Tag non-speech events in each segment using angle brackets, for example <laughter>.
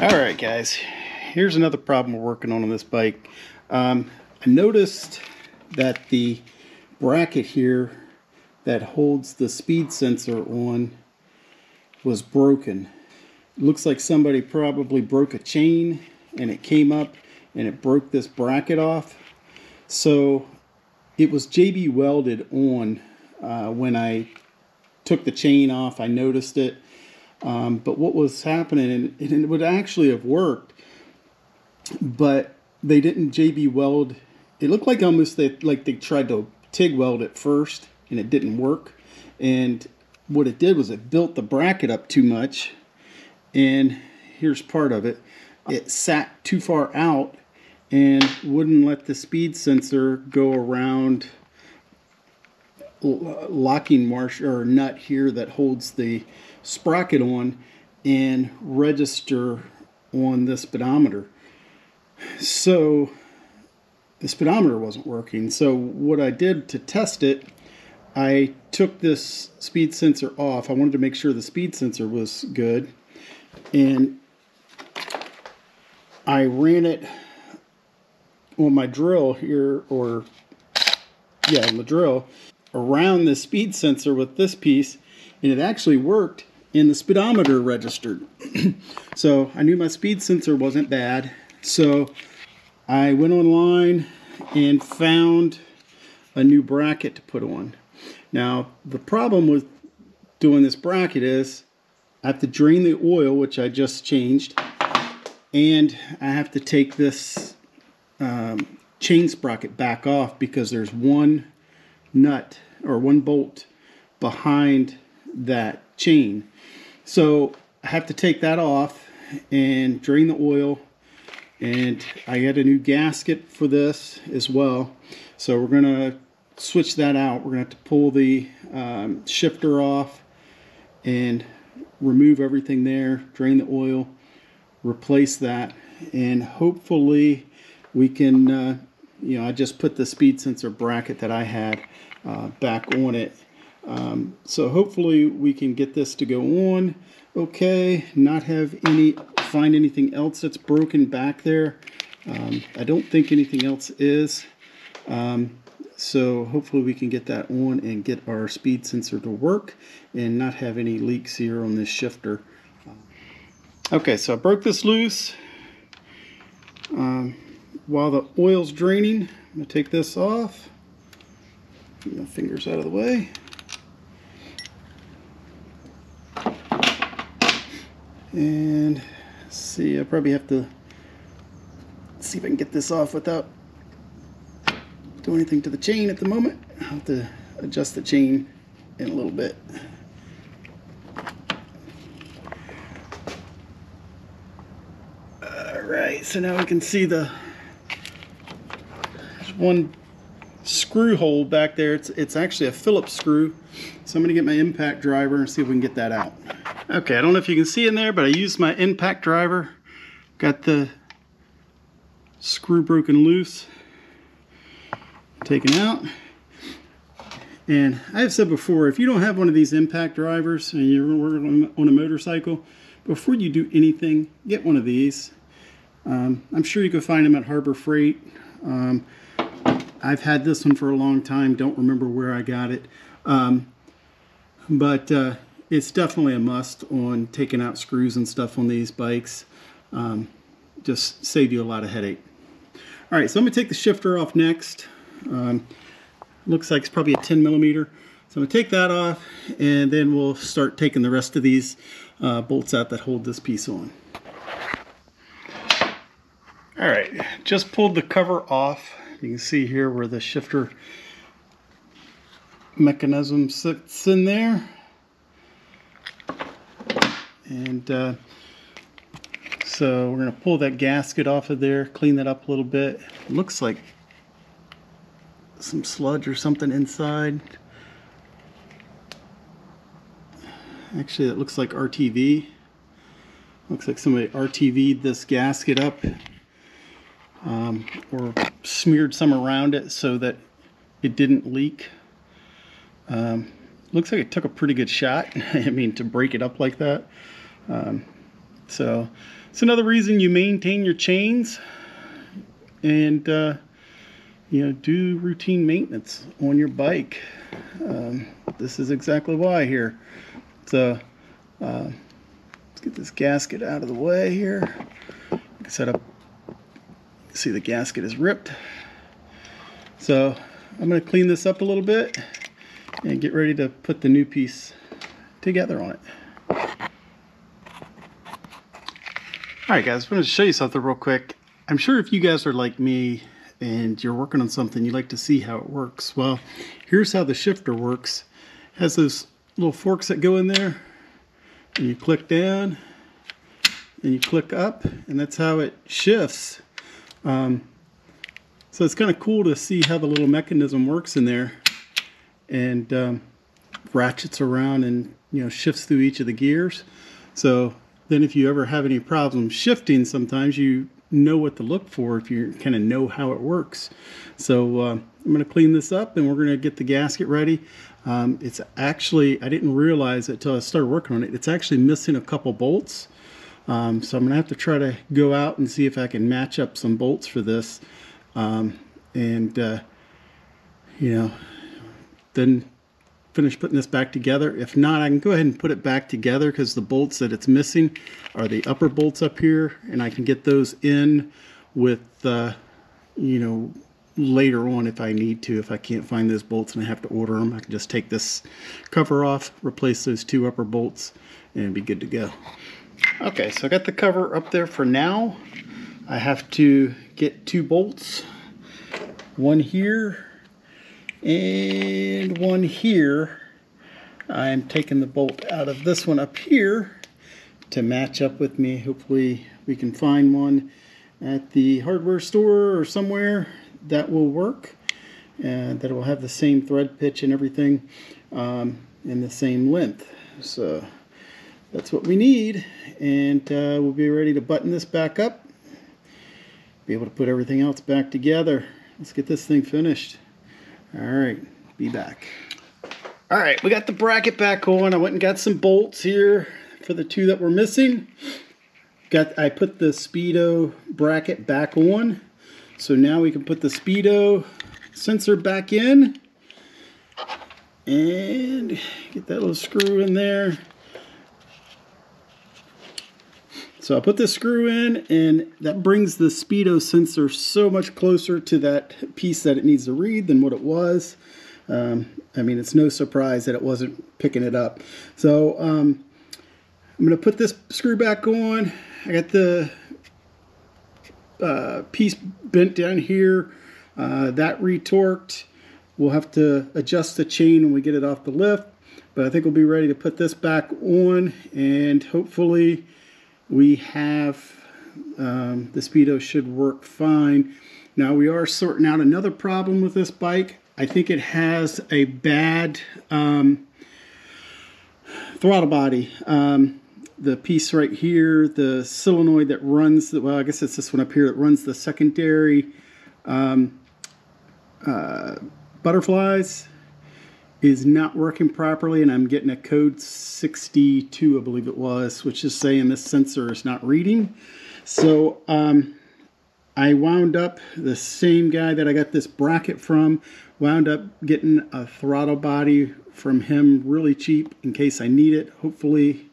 Alright guys, here's another problem we're working on on this bike. Um, I noticed that the bracket here that holds the speed sensor on was broken. It looks like somebody probably broke a chain and it came up and it broke this bracket off. So it was JB welded on uh, when I took the chain off. I noticed it. Um, but what was happening, and it would actually have worked, but they didn't JB weld. It looked like almost they, like they tried to TIG weld it first and it didn't work. And what it did was it built the bracket up too much. And here's part of it. It sat too far out and wouldn't let the speed sensor go around locking marsh or nut here that holds the sprocket on and register on the speedometer. So the speedometer wasn't working. So what I did to test it, I took this speed sensor off. I wanted to make sure the speed sensor was good. And I ran it on my drill here, or yeah, on the drill, around the speed sensor with this piece, and it actually worked, and the speedometer registered. <clears throat> so I knew my speed sensor wasn't bad. So I went online and found a new bracket to put on. Now, the problem with doing this bracket is I have to drain the oil, which I just changed, and I have to take this um, chain sprocket back off because there's one nut or one bolt behind that chain. So I have to take that off and drain the oil and I got a new gasket for this as well. So we're going to switch that out. We're going to have to pull the um, shifter off and remove everything there, drain the oil, replace that, and hopefully we can, uh, you know, I just put the speed sensor bracket that I had uh, back on it. Um, so hopefully we can get this to go on okay, not have any, find anything else that's broken back there. Um, I don't think anything else is. Um, so hopefully we can get that on and get our speed sensor to work and not have any leaks here on this shifter. Okay, so I broke this loose. Um, while the oil's draining, I'm to take this off. Get my fingers out of the way. And see, I probably have to see if I can get this off without doing anything to the chain at the moment. I'll have to adjust the chain in a little bit. Alright, so now we can see the one screw hole back there. It's, it's actually a Phillips screw. So I'm going to get my impact driver and see if we can get that out. Okay, I don't know if you can see in there, but I used my impact driver. Got the screw broken loose, taken out. And I have said before, if you don't have one of these impact drivers and you're working on a motorcycle, before you do anything, get one of these. Um, I'm sure you can find them at Harbor Freight. Um, I've had this one for a long time. Don't remember where I got it. Um, but uh, it's definitely a must on taking out screws and stuff on these bikes. Um, just save you a lot of headache. All right, so I'm gonna take the shifter off next. Um, looks like it's probably a 10 millimeter. So I'm gonna take that off and then we'll start taking the rest of these uh, bolts out that hold this piece on. All right, just pulled the cover off. You can see here where the shifter mechanism sits in there. And uh, so we're going to pull that gasket off of there, clean that up a little bit. It looks like some sludge or something inside. Actually, it looks like RTV. Looks like somebody RTV'd this gasket up um, or smeared some around it so that it didn't leak. Um, looks like it took a pretty good shot. <laughs> I mean, to break it up like that. Um, So it's another reason you maintain your chains and uh, you know do routine maintenance on your bike. Um, this is exactly why here. So uh, let's get this gasket out of the way here. Set up. See the gasket is ripped. So I'm going to clean this up a little bit and get ready to put the new piece together on it. Alright guys, I wanted to show you something real quick. I'm sure if you guys are like me and you're working on something, you like to see how it works. Well, here's how the shifter works. It has those little forks that go in there and you click down and you click up and that's how it shifts. Um, so it's kind of cool to see how the little mechanism works in there and um, ratchets around and you know shifts through each of the gears. So then if you ever have any problems shifting, sometimes you know what to look for if you kind of know how it works. So uh, I'm going to clean this up and we're going to get the gasket ready. Um, it's actually, I didn't realize it until I started working on it, it's actually missing a couple bolts. Um, so I'm going to have to try to go out and see if I can match up some bolts for this um, and uh, you know then finish putting this back together. If not I can go ahead and put it back together because the bolts that it's missing are the upper bolts up here and I can get those in with uh, you know later on if I need to if I can't find those bolts and I have to order them I can just take this cover off replace those two upper bolts and be good to go. Okay so I got the cover up there for now. I have to get two bolts, one here and one here. I'm taking the bolt out of this one up here to match up with me. Hopefully we can find one at the hardware store or somewhere that will work and that will have the same thread pitch and everything um, and the same length. So that's what we need and uh, we'll be ready to button this back up be able to put everything else back together. Let's get this thing finished. All right, be back. All right, we got the bracket back on. I went and got some bolts here for the two that were missing. Got I put the Speedo bracket back on. So now we can put the Speedo sensor back in and get that little screw in there. So I put this screw in and that brings the speedo sensor so much closer to that piece that it needs to read than what it was. Um, I mean, it's no surprise that it wasn't picking it up. So um, I'm going to put this screw back on. I got the uh, piece bent down here. Uh, that retorqued. We'll have to adjust the chain when we get it off the lift. But I think we'll be ready to put this back on and hopefully we have um, the Speedo should work fine. Now we are sorting out another problem with this bike. I think it has a bad um, throttle body. Um, the piece right here, the solenoid that runs, the, well I guess it's this one up here that runs the secondary um, uh, butterflies is not working properly and I'm getting a code 62 I believe it was which is saying this sensor is not reading. So um, I wound up the same guy that I got this bracket from wound up getting a throttle body from him really cheap in case I need it. Hopefully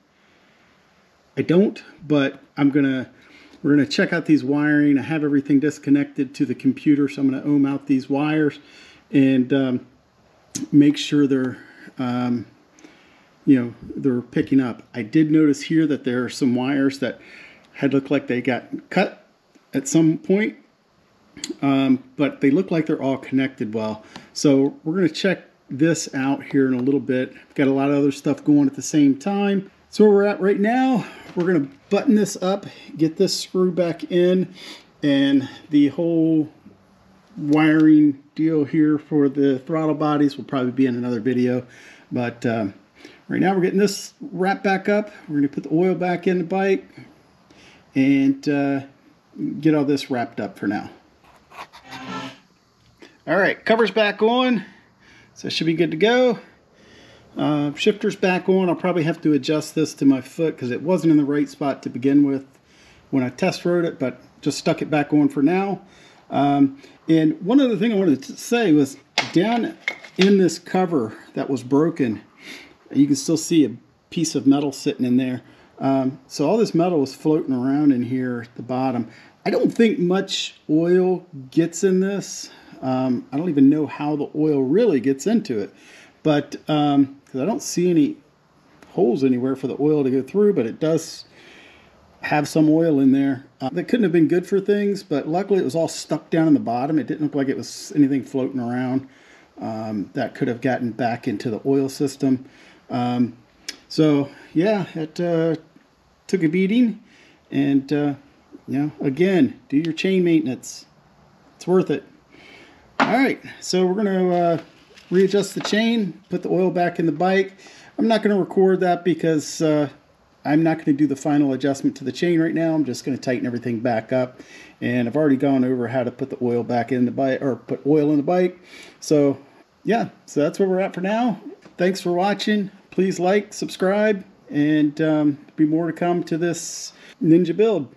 I don't but I'm gonna we're gonna check out these wiring. I have everything disconnected to the computer so I'm gonna ohm out these wires. And um, make sure they're um, you know they're picking up. I did notice here that there are some wires that had looked like they got cut at some point, um, but they look like they're all connected well. So we're going to check this out here in a little bit. got a lot of other stuff going at the same time. So where we're at right now, we're going to button this up, get this screw back in, and the whole wiring deal here for the throttle bodies will probably be in another video. But um, right now we're getting this wrapped back up. We're going to put the oil back in the bike and uh, get all this wrapped up for now. All right, cover's back on. So it should be good to go. Uh, shifter's back on. I'll probably have to adjust this to my foot because it wasn't in the right spot to begin with when I test rode it, but just stuck it back on for now. Um, and one other thing I wanted to say was down in this cover that was broken, you can still see a piece of metal sitting in there. Um, so all this metal was floating around in here at the bottom. I don't think much oil gets in this. Um, I don't even know how the oil really gets into it, but because um, I don't see any holes anywhere for the oil to go through, but it does have some oil in there. Uh, that couldn't have been good for things, but luckily it was all stuck down in the bottom. It didn't look like it was anything floating around um, that could have gotten back into the oil system. Um, so yeah, it uh, took a beating, and uh, you know, again, do your chain maintenance. It's worth it. All right, so we're gonna uh, readjust the chain, put the oil back in the bike. I'm not gonna record that because uh, I'm not gonna do the final adjustment to the chain right now. I'm just gonna tighten everything back up. And I've already gone over how to put the oil back in the bike, or put oil in the bike. So yeah, so that's where we're at for now. Thanks for watching. Please like, subscribe, and um, be more to come to this Ninja build.